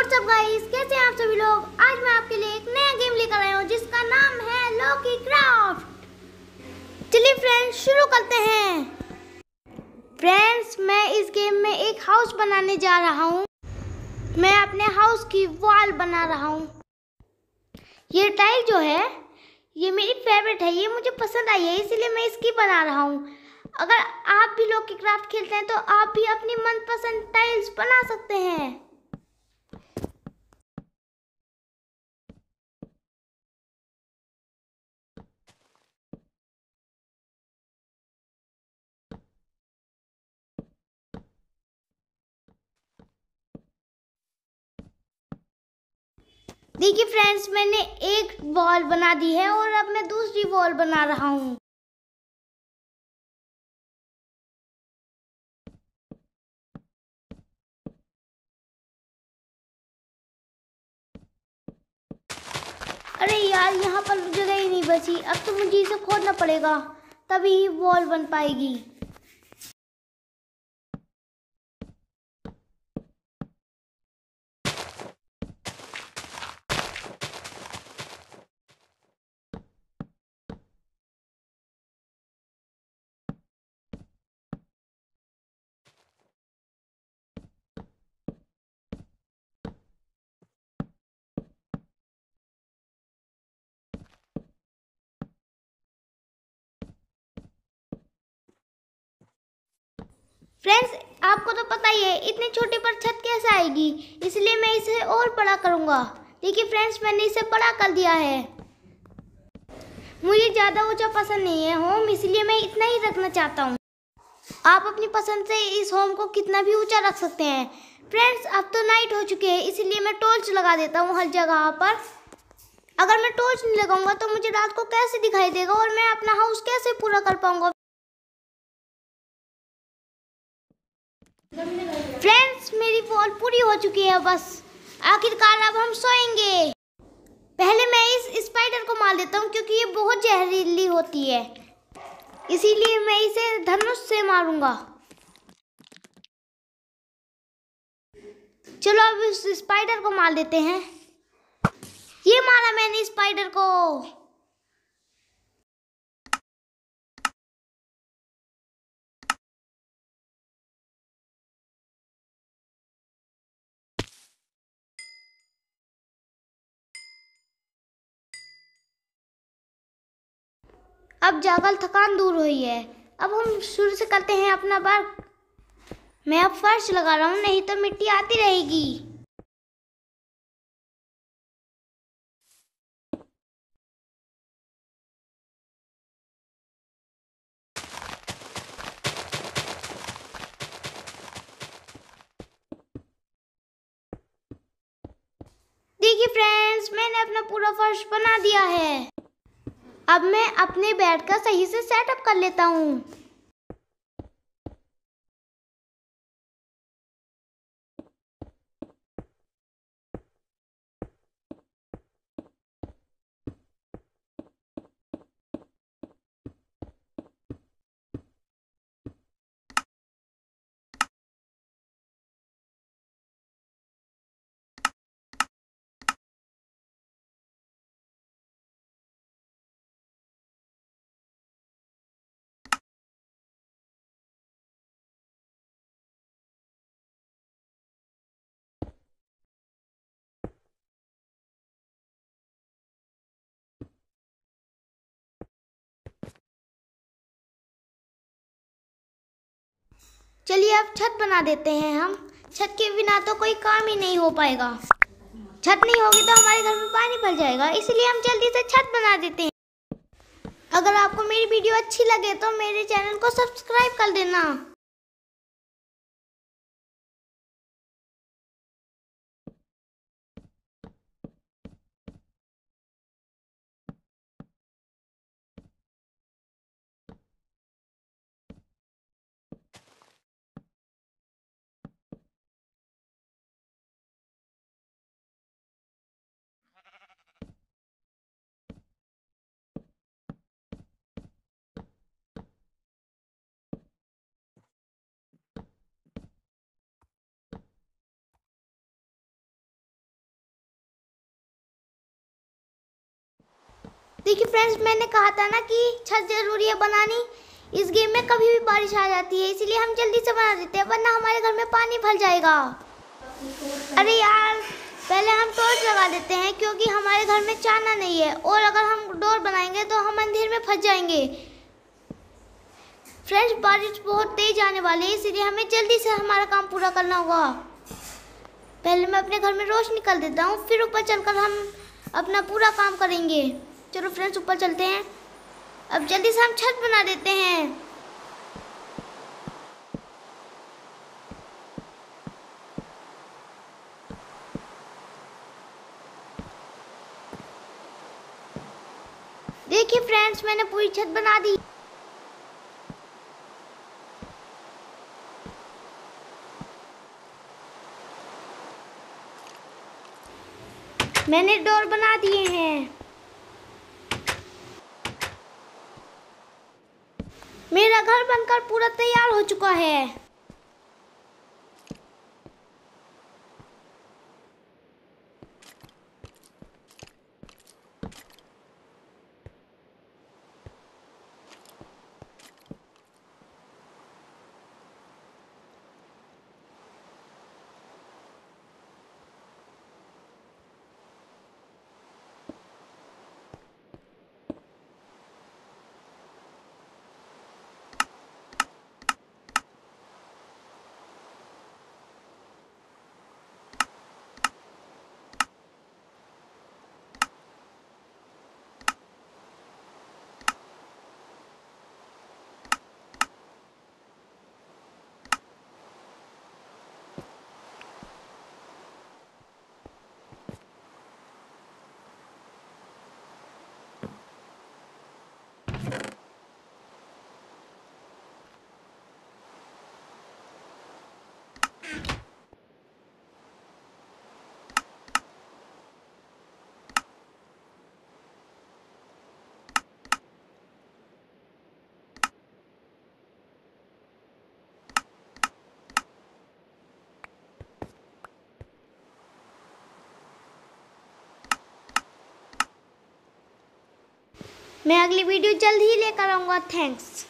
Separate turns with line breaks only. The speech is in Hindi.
व्हाट्सअप गाइस कैसे हैं आप सभी लोग? आज मैं आपके लिए एक नया गेम लेकर आया हूँ, जिसका नाम है लॉकी क्राफ्ट चलिए फ्रेंड्स शुरू करते हैं। फ्रेंड्स मैं इस गेम में एक हाउस बनाने जा रहा हूँ। मैं अपने हाउस की वॉल बना रहा हूँ। ये टाइल जो है, ये मेरी फेवरेट है, ये मुझे पसंद आई है, इसीलिए मैं इसकी बना रहा हूँ। अगर आप भी लॉकी क्राफ्ट खेलते हैं तो आप भी अपनी मनपसंद टाइल्स बना सकते हैं। देखिए फ्रेंड्स मैंने एक वॉल बना दी है और अब मैं दूसरी वॉल बना रहा हूँ। अरे यार, यहाँ पर जगह ही नहीं बची। अब तो मुझे इसे खोदना पड़ेगा। तभी वॉल बन पाएगी। फ्रेंड्स आपको तो पता ही है, इतने छोटे पर छत कैसे आएगी? इसलिए मैं इसे और बड़ा करूँगा। देखिए फ्रेंड्स मैंने इसे बड़ा कर दिया है। मुझे ज़्यादा ऊँचा पसंद नहीं है होम इसलिए मैं इतना ही रखना चाहता हूँ। आप अपनी पसंद से इस होम को कितना भी ऊँचा रख सकते हैं। फ्रेंड्स अब तो नाइट हो चुके हैं, इसलिए मैं टॉर्च लगा देता हूँ हर जगह पर। अगर मैं टॉर्च नहीं लगाऊँगा तो मुझे रात को कैसे दिखाई देगा और मैं अपना हाउस कैसे पूरा कर पाऊँगा? वॉल पूरी हो चुकी है, बस। आखिरकार अब हम सोएँगे। पहले मैं इस स्पाइडर को मार देता हूँ, क्योंकि ये बहुत जहरीली होती है। इसीलिए मैं इसे धनुष से मारूँगा। चलो अब इस स्पाइडर को मार देते हैं। ये मारा मैंने स्पाइडर को। अब जागल थकान दूर हुई है। अब हम शुरू से करते हैं अपना वर्क मैं अब फर्श लगा रहा हूँ, नहीं तो मिट्टी आती रहेगी। देखिए फ्रेंड्स, मैंने अपना पूरा फर्श बना दिया है। अब मैं अपने बेड का सही से सेटअप कर लेता हूँ। चलिए अब छत बना देते हैं हम। छत के बिना तो कोई काम ही नहीं हो पाएगा। छत नहीं होगी तो हमारे घर में पानी भर जाएगा, इसलिए हम जल्दी से छत बना देते हैं। अगर आपको मेरी वीडियो अच्छी लगे तो मेरे चैनल को सब्सक्राइब कर देना। देखिए फ्रेंड्स मैंने कहा था ना कि छत ज़रूरी है बनानी। इस गेम में कभी भी बारिश आ जाती है, इसलिए हम जल्दी से बना देते हैं, वरना हमारे घर में पानी भर जाएगा। अरे यार, पहले हम टॉर्च लगा देते हैं, क्योंकि हमारे घर में चाना नहीं है, और अगर हम डोर बनाएँगे तो हम अंधेर में फंस जाएँगे। फ्रेंड्स बारिश बहुत तेज आने वाली है, इसलिए हमें जल्दी से हमारा काम पूरा करना होगा। पहले मैं अपने घर में रोशनी कर देता हूँ, फिर ऊपर चलकर हम अपना पूरा काम करेंगे। चलो फ्रेंड्स ऊपर चलते हैं। अब जल्दी से हम छत बना देते हैं। देखिए फ्रेंड्स मैंने पूरी छत बना दी। मैंने डोर बना दिए हैं। मेरा घर बनकर पूरा तैयार हो चुका है। मैं अगली वीडियो जल्द ही लेकर आऊँगा। थैंक्स